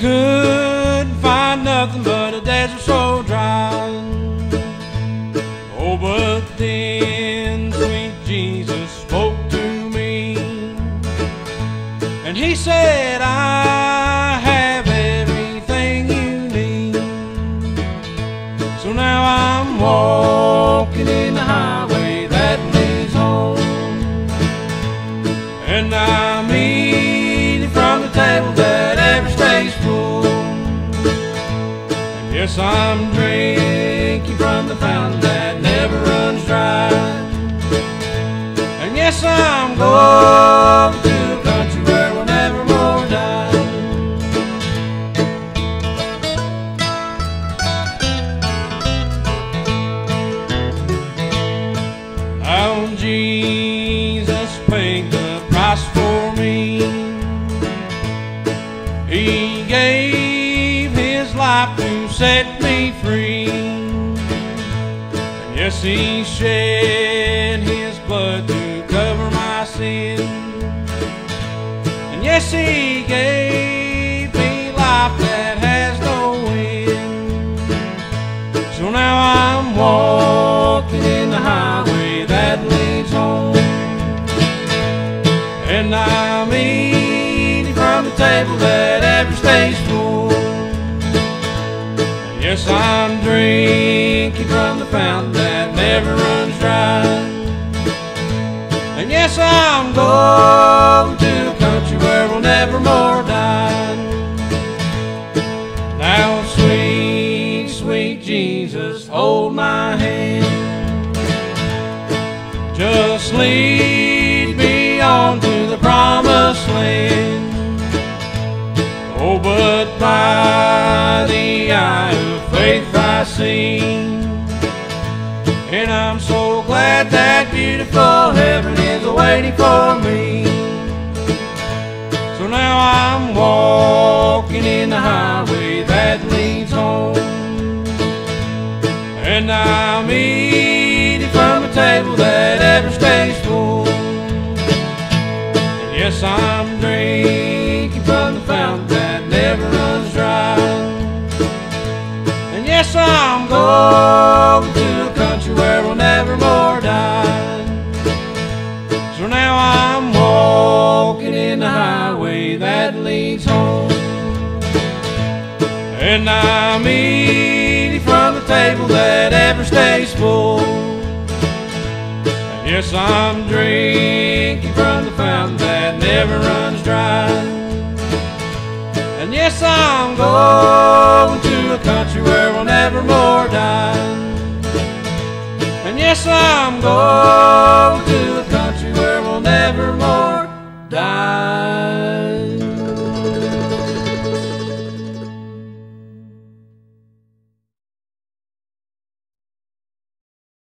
I couldn't find nothing but a desert so dry. Oh, but then sweet Jesus spoke to me, and he said, I have everything you need. So now I'm walking in the highway that leads home, and I'm yes, I'm drinking from the fountain that never runs dry. And yes, I'm going to a country where we'll never more die. How Jesus paid the price for me. He gave life to set me free. And yes, he shed his blood to cover my sin. And yes, he gave me life that has no end. So now I'm walking in the highway that leads home. And I'm eating from the table that ever stays yes, I'm drinking from the fountain that never runs dry. And yes, I'm going to a country where we'll never more die. Now, sweet, sweet Jesus, hold my hand. Just lead me on to the promised land. Oh, but by so glad that beautiful heaven is waiting for me. So now I'm walking in the highway that leads home. And I'm eating from a table that ever stays full. And yes, I'm drinking from the fountain that never runs dry. And yes, I'm And I'm eating from the table that ever stays full. And yes, I'm drinking from the fountain that never runs dry. And yes, I'm going to a country where we'll never more die. And yes, I'm going